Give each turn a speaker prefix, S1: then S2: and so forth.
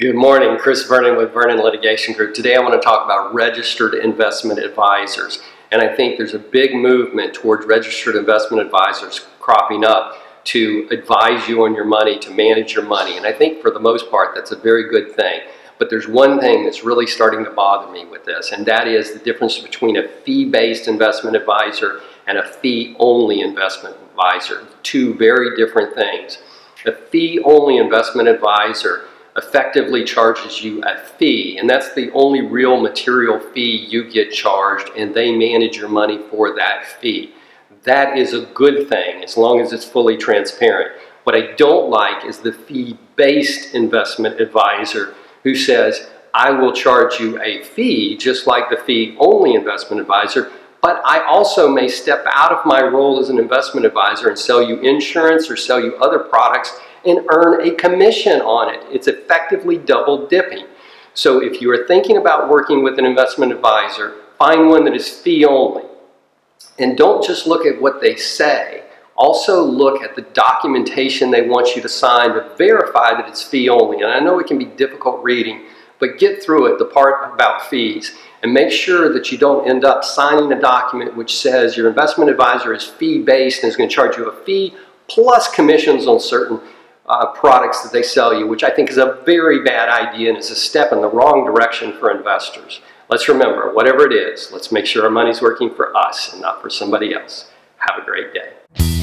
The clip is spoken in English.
S1: Good morning, Chris Vernon with Vernon Litigation Group. Today I want to talk about registered investment advisors. And I think there's a big movement towards registered investment advisors cropping up to advise you on your money, to manage your money. And I think for the most part that's a very good thing. But there's one thing that's really starting to bother me with this, and that is the difference between a fee-based investment advisor and a fee-only investment advisor. Two very different things. A fee-only investment advisor effectively charges you a fee, and that's the only real material fee you get charged, and they manage your money for that fee. That is a good thing as long as it's fully transparent. What I don't like is the fee-based investment advisor who says, I will charge you a fee, just like the fee-only investment advisor, but I also may step out of my role as an investment advisor and sell you insurance or sell you other products and earn a commission on it. It's effectively double dipping. So if you are thinking about working with an investment advisor, find one that is fee only. And don't just look at what they say. Also look at the documentation they want you to sign to verify that it's fee only. And I know it can be difficult reading, but get through it, the part about fees, and make sure that you don't end up signing a document which says your investment advisor is fee-based and is going to charge you a fee plus commissions on certain uh, products that they sell you, which I think is a very bad idea and is a step in the wrong direction for investors. Let's remember, whatever it is, let's make sure our money's working for us and not for somebody else. Have a great day.